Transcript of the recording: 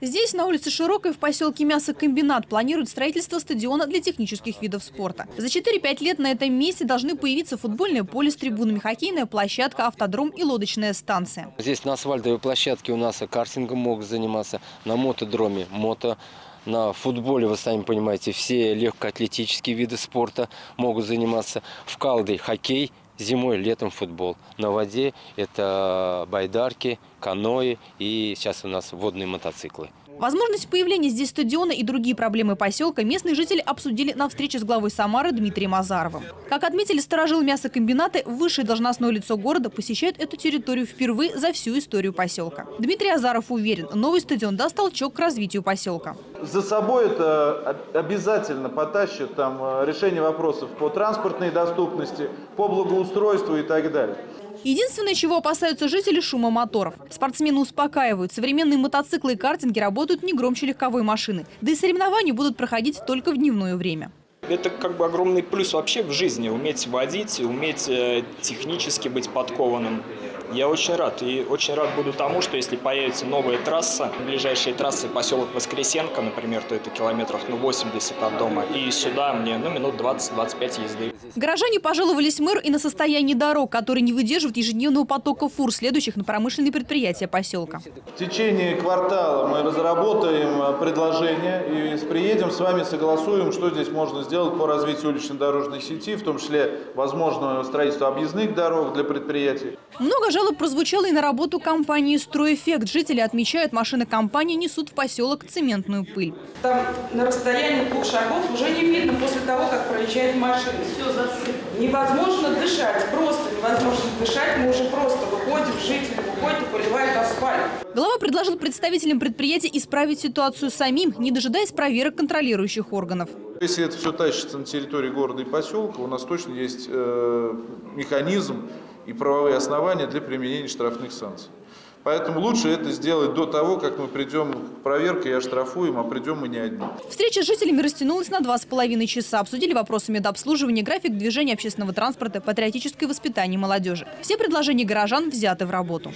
Здесь, на улице Широкой, в поселке Мясокомбинат, планируют строительство стадиона для технических видов спорта. За 4-5 лет на этом месте должны появиться футбольное поле с трибунами, хоккейная площадка, автодром и лодочная станция. Здесь на асфальтовой площадке у нас картингом могут заниматься, на мотодроме мото. На футболе, вы сами понимаете, все легкоатлетические виды спорта могут заниматься. В Калде хоккей, зимой, летом футбол. На воде это байдарки, каноэ и сейчас у нас водные мотоциклы. Возможность появления здесь стадиона и другие проблемы поселка местные жители обсудили на встрече с главой Самары Дмитрием Азаровым. Как отметили сторожилы мясокомбинаты, высшее должностное лицо города посещает эту территорию впервые за всю историю поселка. Дмитрий Азаров уверен, новый стадион даст толчок к развитию поселка. За собой это обязательно потащит там, э, решение вопросов по транспортной доступности, по благоустройству и так далее. Единственное, чего опасаются жители – шума моторов. Спортсмены успокаивают. Современные мотоциклы и картинги работают не громче легковой машины. Да и соревнования будут проходить только в дневное время. Это как бы огромный плюс вообще в жизни. Уметь водить, уметь э, технически быть подкованным. Я очень рад. И очень рад буду тому, что если появится новая трасса, ближайшие трассы поселок Воскресенко, например, то это километров ну, 80 от дома. И сюда мне ну, минут 20-25 езды. Горожане пожаловались мэру и на состояние дорог, которые не выдерживают ежедневного потока фур, следующих на промышленные предприятия поселка. В течение квартала мы разработаем э, предложение и приедем с вами согласуем, что здесь можно сделать по развитию улично-дорожной сети, в том числе возможно строительство объездных дорог для предприятий. Много жалоб прозвучало и на работу компании «Стройэффект». Жители отмечают, машины компании несут в поселок цементную пыль. Там на расстоянии двух шагов уже не видно после того, как проезжает машина. Все засыпано. Невозможно дышать, просто невозможно дышать. Мы уже просто выходим, жители выходят и поливают асфальт. Глава предложил представителям предприятия исправить ситуацию самим, не дожидаясь проверок контролирующих органов. Если это все тащится на территории города и поселка, у нас точно есть э, механизм и правовые основания для применения штрафных санкций. Поэтому лучше это сделать до того, как мы придем к проверке и оштрафуем, а придем мы не одни. Встреча с жителями растянулась на два с половиной часа. Обсудили вопросы медобслуживания, график движения общественного транспорта, патриотическое воспитание молодежи. Все предложения горожан взяты в работу.